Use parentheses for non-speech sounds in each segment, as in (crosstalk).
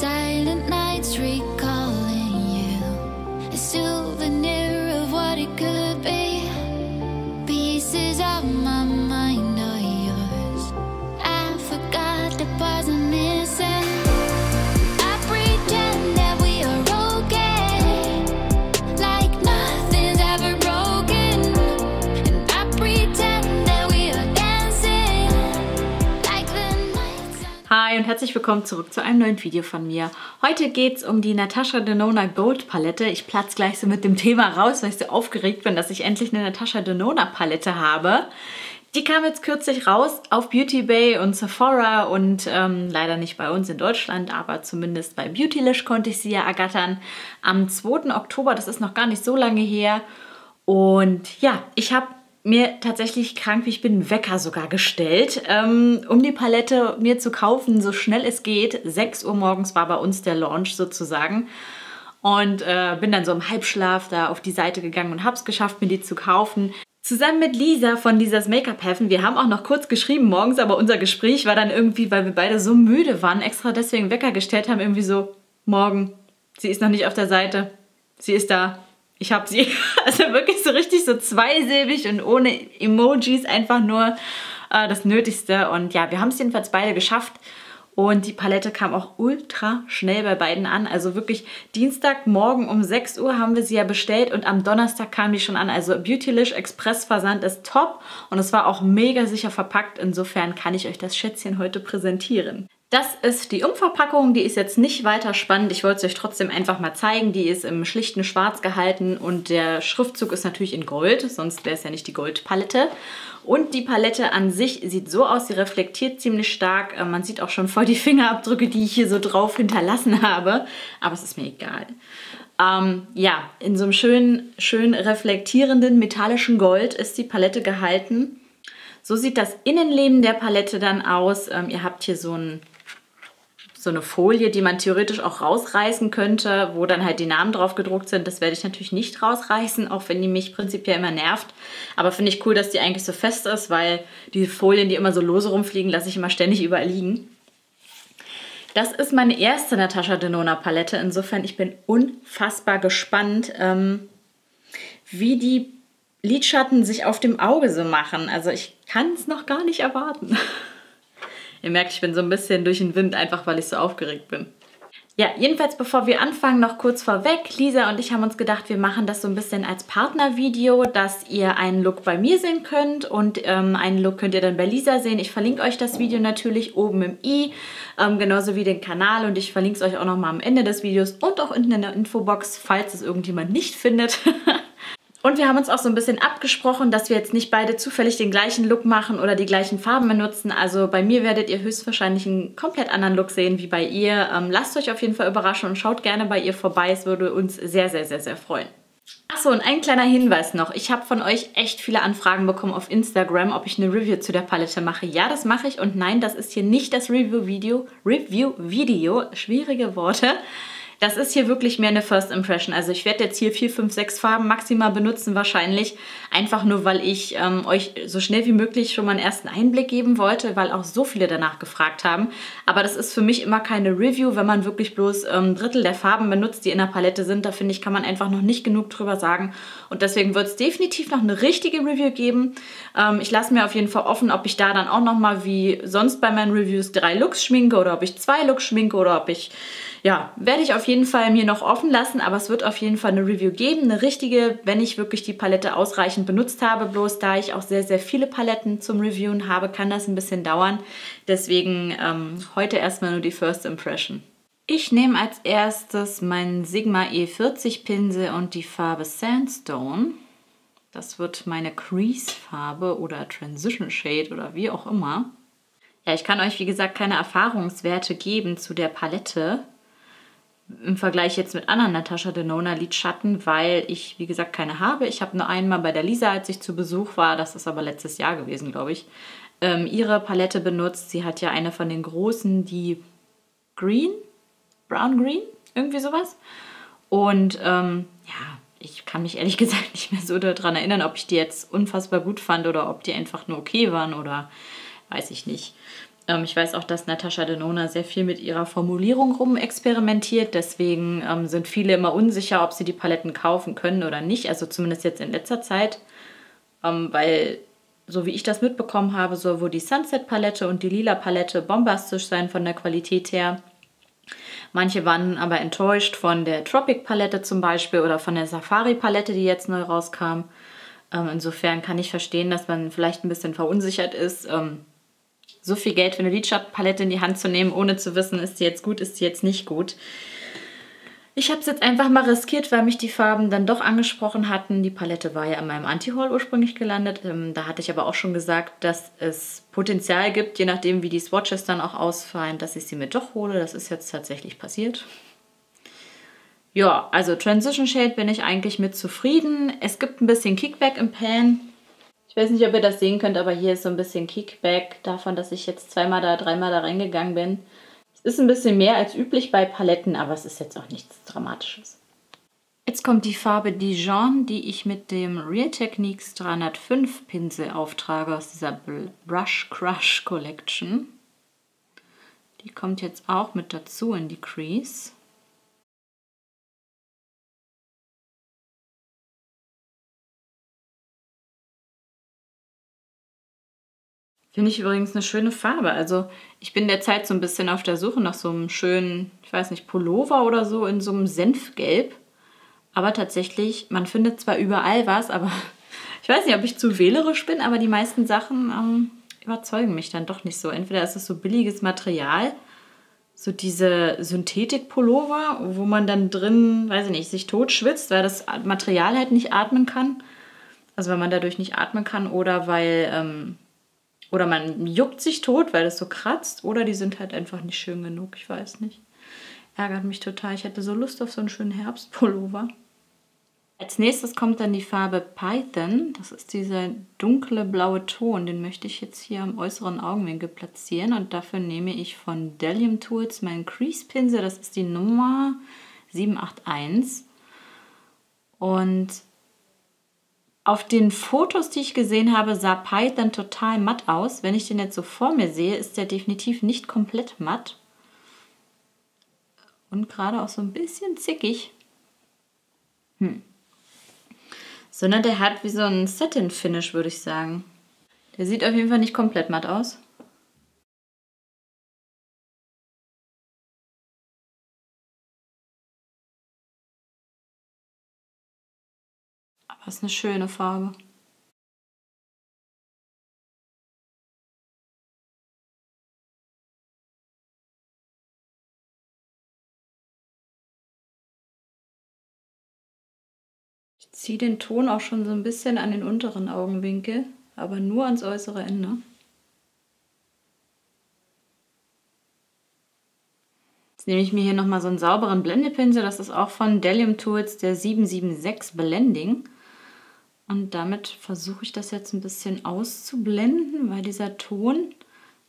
Silent nights recalling you. Hi und herzlich willkommen zurück zu einem neuen Video von mir. Heute geht es um die Natasha Denona Gold Palette. Ich platze gleich so mit dem Thema raus, weil ich so aufgeregt bin, dass ich endlich eine Natasha Denona Palette habe. Die kam jetzt kürzlich raus auf Beauty Bay und Sephora und ähm, leider nicht bei uns in Deutschland, aber zumindest bei Beautylish konnte ich sie ja ergattern. Am 2. Oktober, das ist noch gar nicht so lange her. Und ja, ich habe mir tatsächlich krank wie ich bin Wecker sogar gestellt, ähm, um die Palette mir zu kaufen, so schnell es geht. 6 Uhr morgens war bei uns der Launch sozusagen. Und äh, bin dann so im Halbschlaf da auf die Seite gegangen und habe es geschafft, mir die zu kaufen. Zusammen mit Lisa von Lisas Make-up Heaven. Wir haben auch noch kurz geschrieben morgens, aber unser Gespräch war dann irgendwie, weil wir beide so müde waren, extra deswegen Wecker gestellt haben, irgendwie so, morgen, sie ist noch nicht auf der Seite, sie ist da, ich habe sie. (laughs) Also wirklich so richtig so zweisilbig und ohne Emojis, einfach nur äh, das Nötigste. Und ja, wir haben es jedenfalls beide geschafft. Und die Palette kam auch ultra schnell bei beiden an. Also wirklich Dienstagmorgen um 6 Uhr haben wir sie ja bestellt und am Donnerstag kam die schon an. Also Beautylish Express Versand ist top und es war auch mega sicher verpackt. Insofern kann ich euch das Schätzchen heute präsentieren. Das ist die Umverpackung, die ist jetzt nicht weiter spannend. Ich wollte es euch trotzdem einfach mal zeigen. Die ist im schlichten Schwarz gehalten und der Schriftzug ist natürlich in Gold, sonst wäre es ja nicht die Goldpalette. Und die Palette an sich sieht so aus, sie reflektiert ziemlich stark. Äh, Man sieht auch schon voll die Fingerabdrücke, die ich hier so drauf hinterlassen habe. Aber es ist mir egal. Ähm, ja, in so einem schönen, schön reflektierenden metallischen Gold ist die Palette gehalten. So sieht das Innenleben der Palette dann aus. Ähm, ihr habt hier so ein so eine Folie, die man theoretisch auch rausreißen könnte, wo dann halt die Namen drauf gedruckt sind. Das werde ich natürlich nicht rausreißen, auch wenn die mich prinzipiell immer nervt. Aber finde ich cool, dass die eigentlich so fest ist, weil die Folien, die immer so lose rumfliegen, lasse ich immer ständig überall liegen. Das ist meine erste Natascha Denona Palette. Insofern, ich bin unfassbar gespannt, ähm, wie die Lidschatten sich auf dem Auge so machen. Also ich kann es noch gar nicht erwarten. (laughs) Ihr merkt, ich bin so ein bisschen durch den Wind, einfach weil ich so aufgeregt bin. Ja, jedenfalls bevor wir anfangen, noch kurz vorweg. Lisa und ich haben uns gedacht, wir machen das so ein bisschen als Partnervideo, dass ihr einen Look bei mir sehen könnt und ähm, einen Look könnt ihr dann bei Lisa sehen. Ich verlinke euch das Video natürlich oben im i, ähm, genauso wie den Kanal und ich verlinke es euch auch nochmal am Ende des Videos und auch unten in der Infobox, falls es irgendjemand nicht findet. (laughs) Und wir haben uns auch so ein bisschen abgesprochen, dass wir jetzt nicht beide zufällig den gleichen Look machen oder die gleichen Farben benutzen. Also bei mir werdet ihr höchstwahrscheinlich einen komplett anderen Look sehen wie bei ihr. Ähm, lasst euch auf jeden Fall überraschen und schaut gerne bei ihr vorbei. Es würde uns sehr, sehr, sehr, sehr freuen. Achso, und ein kleiner Hinweis noch. Ich habe von euch echt viele Anfragen bekommen auf Instagram, ob ich eine Review zu der Palette mache. Ja, das mache ich. Und nein, das ist hier nicht das Review-Video. Review-Video, schwierige Worte. Das ist hier wirklich mehr eine First Impression. Also ich werde jetzt hier 4, 5, 6 Farben maximal benutzen wahrscheinlich. Einfach nur, weil ich ähm, euch so schnell wie möglich schon mal einen ersten Einblick geben wollte, weil auch so viele danach gefragt haben. Aber das ist für mich immer keine Review, wenn man wirklich bloß ähm, Drittel der Farben benutzt, die in der Palette sind. Da finde ich, kann man einfach noch nicht genug drüber sagen. Und deswegen wird es definitiv noch eine richtige Review geben. Ähm, ich lasse mir auf jeden Fall offen, ob ich da dann auch nochmal wie sonst bei meinen Reviews drei Looks schminke oder ob ich zwei Looks schminke oder ob ich ja, werde ich auf jeden Fall mir noch offen lassen, aber es wird auf jeden Fall eine Review geben, eine richtige, wenn ich wirklich die Palette ausreichend benutzt habe. Bloß da ich auch sehr, sehr viele Paletten zum Reviewen habe, kann das ein bisschen dauern. Deswegen ähm, heute erstmal nur die First Impression. Ich nehme als erstes meinen Sigma E40 Pinsel und die Farbe Sandstone. Das wird meine Crease-Farbe oder Transition Shade oder wie auch immer. Ja, ich kann euch wie gesagt keine Erfahrungswerte geben zu der Palette im Vergleich jetzt mit anderen Natascha Denona Lidschatten, weil ich, wie gesagt, keine habe. Ich habe nur einmal bei der Lisa, als ich zu Besuch war, das ist aber letztes Jahr gewesen, glaube ich, ähm, ihre Palette benutzt. Sie hat ja eine von den großen, die Green, Brown Green, irgendwie sowas. Und ähm, ja, ich kann mich ehrlich (laughs) gesagt nicht mehr so daran erinnern, ob ich die jetzt unfassbar gut fand oder ob die einfach nur okay waren oder weiß ich nicht. Ähm, ich weiß auch, dass Natascha Denona sehr viel mit ihrer Formulierung rum experimentiert. Deswegen ähm, sind viele immer unsicher, ob sie die Paletten kaufen können oder nicht. Also zumindest jetzt in letzter Zeit. Ähm, weil, so wie ich das mitbekommen habe, soll wohl die Sunset-Palette und die Lila-Palette bombastisch sein von der Qualität her. Manche waren aber enttäuscht von der Tropic-Palette zum Beispiel oder von der Safari-Palette, die jetzt neu rauskam. Ähm, insofern kann ich verstehen, dass man vielleicht ein bisschen verunsichert ist, ähm, so viel Geld für eine Lidschattenpalette in die Hand zu nehmen, ohne zu wissen, ist sie jetzt gut, ist sie jetzt nicht gut. Ich habe es jetzt einfach mal riskiert, weil mich die Farben dann doch angesprochen hatten. Die Palette war ja in meinem Anti-Haul ursprünglich gelandet. Ähm, da hatte ich aber auch schon gesagt, dass es Potenzial gibt, je nachdem wie die Swatches dann auch ausfallen, dass ich sie mir doch hole. Das ist jetzt tatsächlich passiert. Ja, also Transition Shade bin ich eigentlich mit zufrieden. Es gibt ein bisschen Kickback im Pan. Ich weiß nicht, ob ihr das sehen könnt, aber hier ist so ein bisschen Kickback davon, dass ich jetzt zweimal da, dreimal da reingegangen bin. Es ist ein bisschen mehr als üblich bei Paletten, aber es ist jetzt auch nichts Dramatisches. Jetzt kommt die Farbe Dijon, die ich mit dem Real Techniques 305 Pinsel auftrage aus dieser Brush Crush Collection. Die kommt jetzt auch mit dazu in die Crease. Finde ich übrigens eine schöne Farbe. Also ich bin derzeit so ein bisschen auf der Suche nach so einem schönen, ich weiß nicht, Pullover oder so in so einem Senfgelb. Aber tatsächlich, man findet zwar überall was, aber (laughs) ich weiß nicht, ob ich zu wählerisch bin, aber die meisten Sachen ähm, überzeugen mich dann doch nicht so. Entweder ist es so billiges Material, so diese Synthetik-Pullover, wo man dann drin, weiß ich nicht, sich tot schwitzt, weil das Material halt nicht atmen kann. Also weil man dadurch nicht atmen kann oder weil... Ähm, oder man juckt sich tot, weil das so kratzt. Oder die sind halt einfach nicht schön genug. Ich weiß nicht. Ärgert mich total. Ich hätte so Lust auf so einen schönen Herbstpullover. Als nächstes kommt dann die Farbe Python. Das ist dieser dunkle blaue Ton. Den möchte ich jetzt hier am äußeren Augenwinkel platzieren. Und dafür nehme ich von Delium Tools meinen Crease Pinsel. Das ist die Nummer 781. Und auf den Fotos, die ich gesehen habe, sah Python total matt aus. Wenn ich den jetzt so vor mir sehe, ist der definitiv nicht komplett matt. Und gerade auch so ein bisschen zickig. Hm. Sondern der hat wie so ein Satin-Finish, würde ich sagen. Der sieht auf jeden Fall nicht komplett matt aus. Das ist eine schöne Farbe. Ich ziehe den Ton auch schon so ein bisschen an den unteren Augenwinkel, aber nur ans äußere Ende. Jetzt nehme ich mir hier nochmal so einen sauberen Blendepinsel. Das ist auch von Delium Tools der 776 Blending. Und damit versuche ich das jetzt ein bisschen auszublenden, weil dieser Ton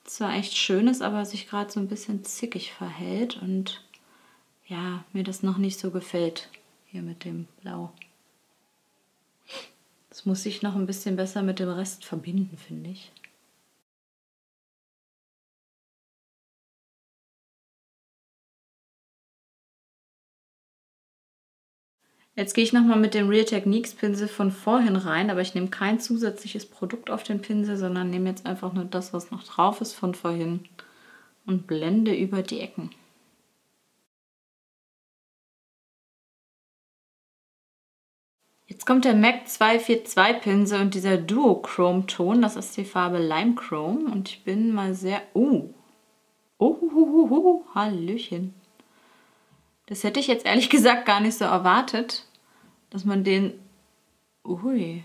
zwar echt schön ist, aber sich gerade so ein bisschen zickig verhält und ja, mir das noch nicht so gefällt hier mit dem Blau. Das muss sich noch ein bisschen besser mit dem Rest verbinden, finde ich. Jetzt gehe ich nochmal mit dem Real Techniques Pinsel von vorhin rein, aber ich nehme kein zusätzliches Produkt auf den Pinsel, sondern nehme jetzt einfach nur das, was noch drauf ist von vorhin und blende über die Ecken. Jetzt kommt der MAC 242 Pinsel und dieser Duochrome Ton, das ist die Farbe Lime Chrome und ich bin mal sehr... Oh, oh, oh, oh, oh, Hallöchen. Das hätte ich jetzt ehrlich (laughs) gesagt gar nicht so erwartet, dass man den... Ui.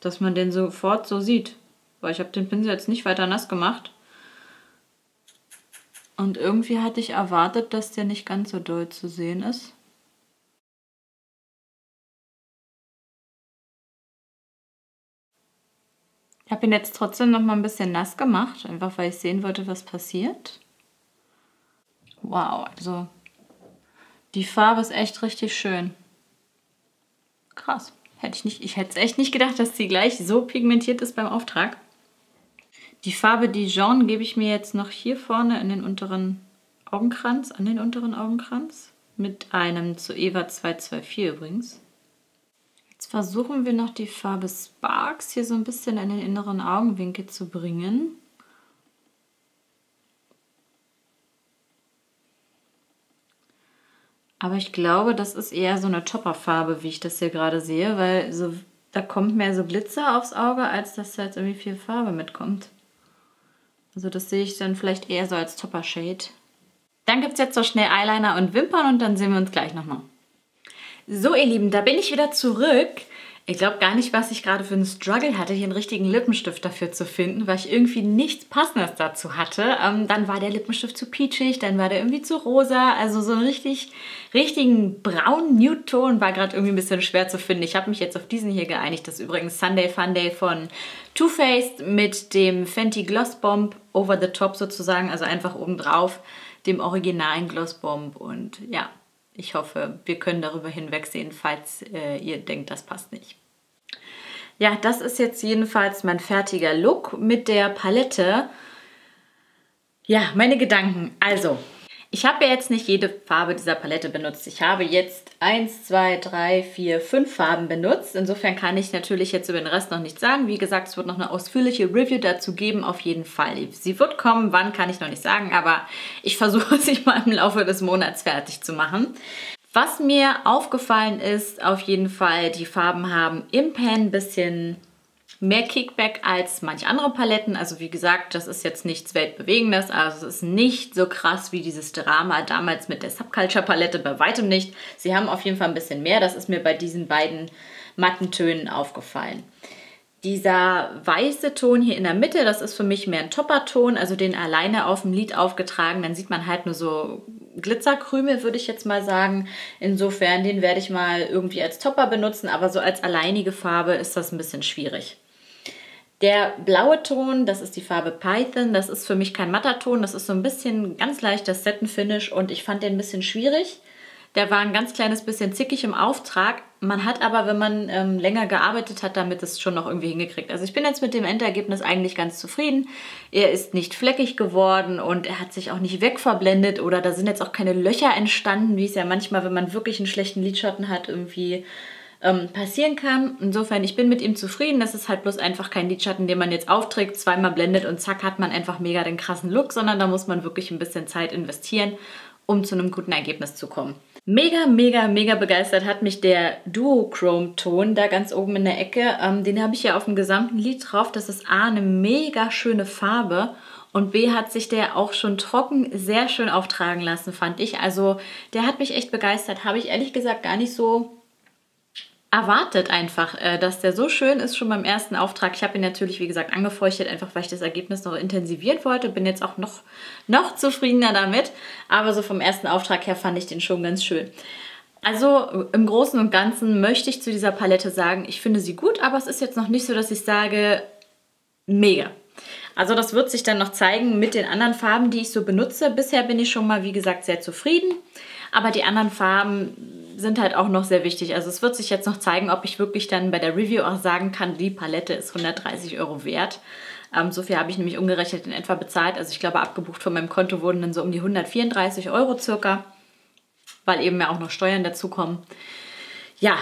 Dass man den sofort so sieht. Weil ich habe den Pinsel jetzt nicht weiter nass gemacht. Und irgendwie hatte ich erwartet, dass der nicht ganz so doll zu sehen ist. Ich habe ihn jetzt trotzdem noch mal ein bisschen nass gemacht, einfach weil ich sehen wollte, was passiert. Wow, also die Farbe ist echt richtig schön. Krass. Hätte ich nicht, ich hätte es echt nicht gedacht, dass sie gleich so pigmentiert ist beim Auftrag. Die Farbe Dijon gebe ich mir jetzt noch hier vorne in den unteren Augenkranz, an den unteren Augenkranz. Mit einem zu Eva 224 übrigens. Jetzt versuchen wir noch die Farbe Sparks hier so ein bisschen in den inneren Augenwinkel zu bringen. Aber ich glaube, das ist eher so eine Topperfarbe, wie ich das hier gerade sehe, weil so, da kommt mehr so Glitzer aufs Auge, als dass da jetzt irgendwie viel Farbe mitkommt. Also das sehe ich dann vielleicht eher so als Topper-Shade. Dann gibt es jetzt so schnell Eyeliner und Wimpern und dann sehen wir uns gleich nochmal. So ihr Lieben, da bin ich wieder zurück. Ich glaube gar nicht, was ich gerade für einen Struggle hatte, hier einen richtigen Lippenstift dafür zu finden, weil ich irgendwie nichts Passendes dazu hatte. Ähm, dann war der Lippenstift zu peachig, dann war der irgendwie zu rosa. Also so einen richtig, richtigen braunen Nude-Ton war gerade irgendwie ein bisschen schwer zu finden. Ich habe mich jetzt auf diesen hier geeinigt. Das ist übrigens Sunday Fun Day von Too Faced mit dem Fenty Gloss Bomb over the top sozusagen, also einfach obendrauf, dem originalen Gloss Bomb. Und ja, ich hoffe, wir können darüber hinwegsehen, falls äh, ihr denkt, das passt nicht. Ja, das ist jetzt jedenfalls mein fertiger Look mit der Palette. Ja, meine Gedanken. Also, ich habe ja jetzt nicht jede Farbe dieser Palette benutzt. Ich habe jetzt 1, 2, 3, 4, 5 Farben benutzt. Insofern kann ich natürlich jetzt über den Rest noch nichts sagen. Wie gesagt, es wird noch eine ausführliche Review dazu geben, auf jeden Fall. Sie wird kommen, wann kann ich noch nicht sagen, aber ich (laughs) versuche sie mal im Laufe des Monats fertig zu machen. Was mir aufgefallen ist, auf jeden Fall, die Farben haben im Pen ein bisschen mehr Kickback als manche andere Paletten. Also wie gesagt, das ist jetzt nichts Weltbewegendes. Also es ist nicht so krass wie dieses Drama damals mit der Subculture Palette, bei weitem nicht. Sie haben auf jeden Fall ein bisschen mehr. Das ist mir bei diesen beiden matten Tönen aufgefallen. Dieser weiße Ton hier in der Mitte, das ist für mich mehr ein Topperton, also den alleine auf dem Lid aufgetragen. Dann sieht man halt nur so Glitzerkrümel, würde ich jetzt mal sagen. Insofern, den werde ich mal irgendwie als Topper benutzen, aber so als alleinige Farbe ist das ein bisschen schwierig. Der blaue Ton, das ist die Farbe Python, das ist für mich kein matter Ton, das ist so ein bisschen ganz leichtes Satin-Finish und ich fand den ein bisschen schwierig. Der war ein ganz kleines bisschen zickig im Auftrag. Man hat aber, wenn man ähm, länger gearbeitet hat, damit es schon noch irgendwie hingekriegt. Also ich bin jetzt mit dem Endergebnis eigentlich ganz zufrieden. Er ist nicht fleckig geworden und er hat sich auch nicht wegverblendet oder da sind jetzt auch keine Löcher entstanden, wie es ja manchmal, wenn man wirklich einen schlechten Lidschatten hat, irgendwie ähm, passieren kann. Insofern, ich bin mit ihm zufrieden. Das ist halt bloß einfach kein Lidschatten, den man jetzt aufträgt, zweimal blendet und zack hat man einfach mega den krassen Look, sondern da muss man wirklich ein bisschen Zeit investieren, um zu einem guten Ergebnis zu kommen. Mega, mega, mega begeistert hat mich der Duochrome-Ton da ganz oben in der Ecke. Ähm, den habe ich ja auf dem gesamten Lid drauf. Das ist A, eine mega schöne Farbe und B hat sich der auch schon trocken sehr schön auftragen lassen, fand ich. Also der hat mich echt begeistert. Habe ich ehrlich gesagt gar nicht so erwartet einfach, äh, dass der so schön ist schon beim ersten Auftrag. Ich habe ihn natürlich, wie gesagt, angefeuchtet, einfach weil ich das Ergebnis noch intensivieren wollte. Bin jetzt auch noch, noch zufriedener damit. Aber so vom ersten Auftrag her fand ich den schon ganz schön. Also im Großen und Ganzen möchte ich zu dieser Palette sagen, ich finde sie gut, aber es ist jetzt noch nicht so, dass ich sage, mega. Also das wird sich dann noch zeigen mit den anderen Farben, die ich so benutze. Bisher bin ich schon mal, wie gesagt, sehr zufrieden. Aber die anderen Farben sind halt auch noch sehr wichtig. Also es wird sich jetzt noch zeigen, ob ich wirklich dann bei der Review auch sagen kann, die Palette ist 130 Euro wert. Ähm, so viel habe ich nämlich umgerechnet in etwa bezahlt. Also ich glaube, abgebucht von meinem Konto wurden dann so um die 134 Euro circa, weil eben ja auch noch Steuern dazukommen. Ja,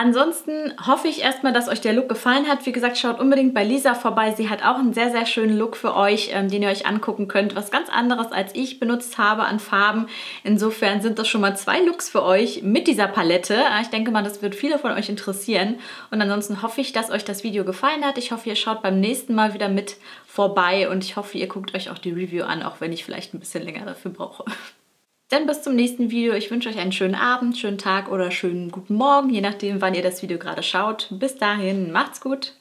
Ansonsten hoffe ich erstmal, dass euch der Look gefallen hat. Wie gesagt, schaut unbedingt bei Lisa vorbei. Sie hat auch einen sehr, sehr schönen Look für euch, ähm, den ihr euch angucken könnt. Was ganz anderes, als ich benutzt habe an Farben. Insofern sind das schon mal zwei Looks für euch mit dieser Palette. Äh, ich denke mal, das wird viele von euch interessieren. Und ansonsten hoffe ich, dass euch das Video gefallen hat. Ich hoffe, ihr schaut beim nächsten Mal wieder mit vorbei. Und ich hoffe, ihr guckt euch auch die Review an, auch wenn ich vielleicht ein bisschen länger dafür brauche. Dann bis zum nächsten Video. Ich wünsche euch einen schönen Abend, schönen Tag oder schönen guten Morgen, je nachdem, wann ihr das Video gerade schaut. Bis dahin, macht's gut!